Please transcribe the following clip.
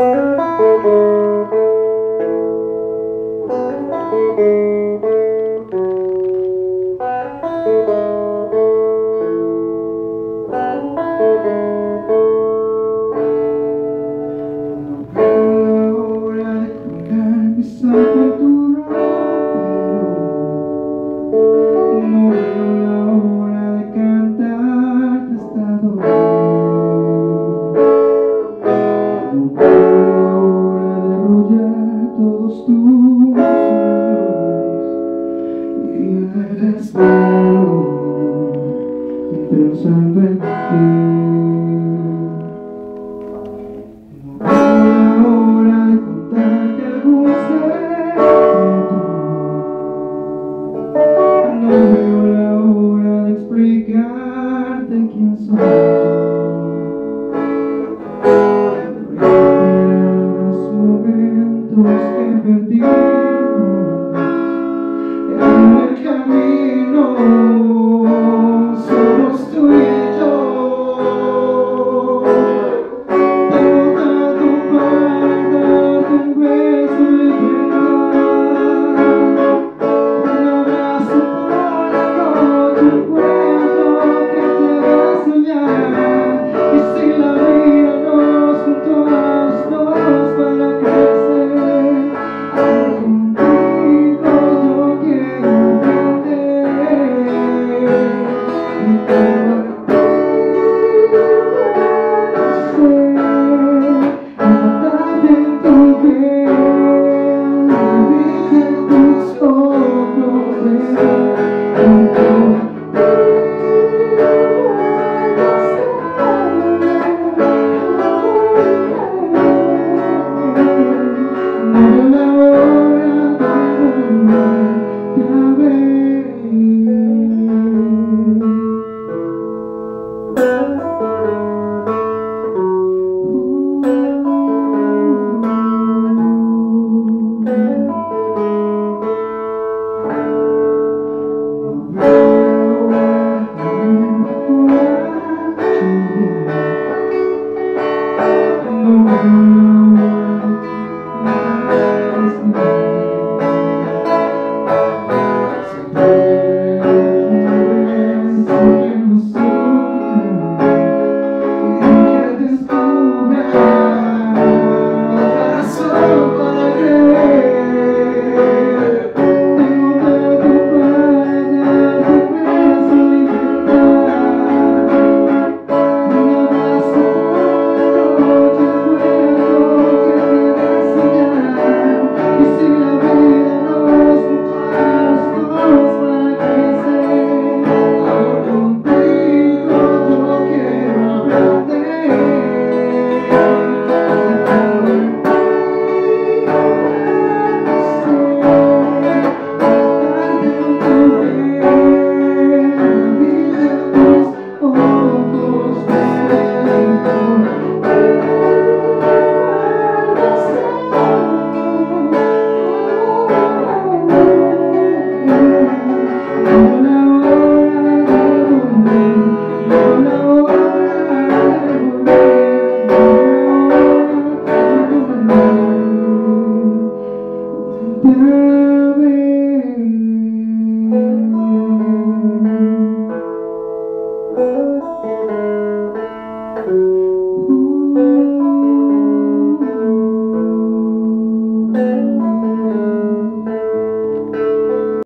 Música pensando momentos que perdí.